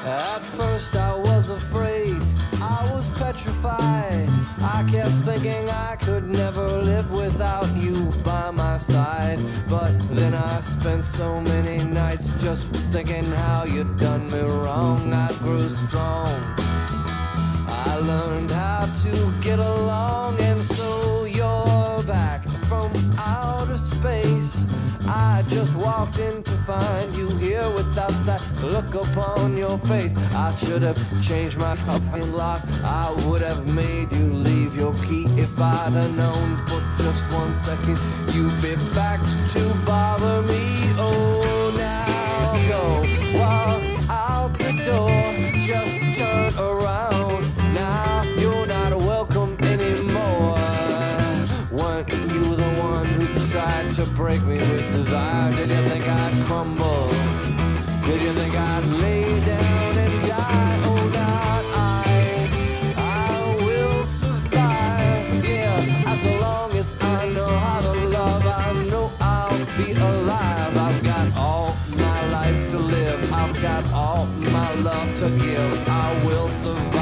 At first I was afraid, I was petrified. I kept thinking I could never live without you by my side. But then I spent so many nights just thinking how you'd done me wrong. I grew strong. I learned how to get along, from outer space. I just walked in to find you here without that look upon your face. I should have changed my fucking lock. I would have made you leave your key if I'd have known for just one second you'd be back to bother me. To break me with desire? Did you think I'd crumble? Did you think I'd lay down and die? Oh, not I. I will survive. Yeah, as long as I know how to love, I know I'll be alive. I've got all my life to live. I've got all my love to give. I will survive.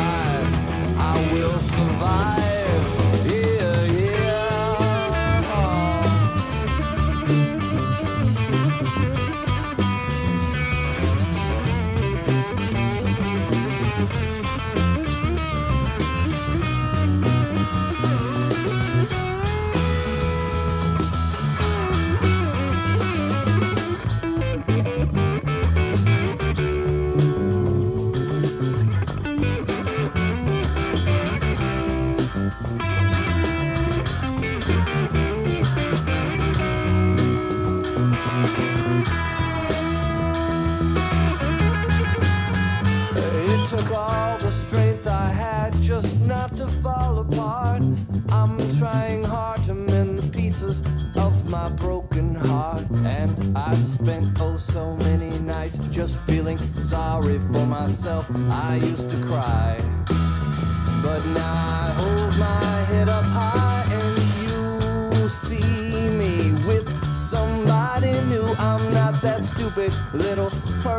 To fall apart. I'm trying hard to mend the pieces of my broken heart. And I've spent oh so many nights just feeling sorry for myself. I used to cry. But now I hold my head up high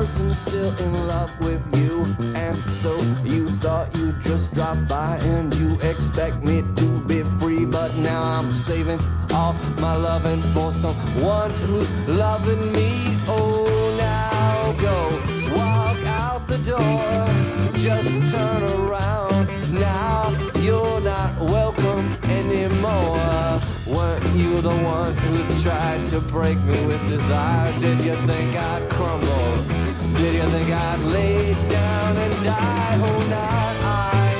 person still in love with you. And so you thought you'd just drop by and you expect me to be free. But now I'm saving all my loving for someone who's loving me. Oh, now go walk out the door. Just turn around. Now you're not welcome anymore. Weren't you the one who tried to break me with desire? Did you think I'd crumble? Did you think I'd lay down and die? Oh, not I.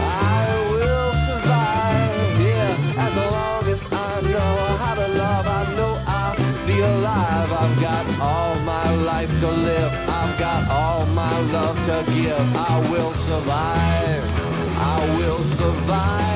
I will survive. Yeah, as long as I know how to love, I know I'll be alive. I've got all my life to live. I've got all my love to give. I will survive. I will survive.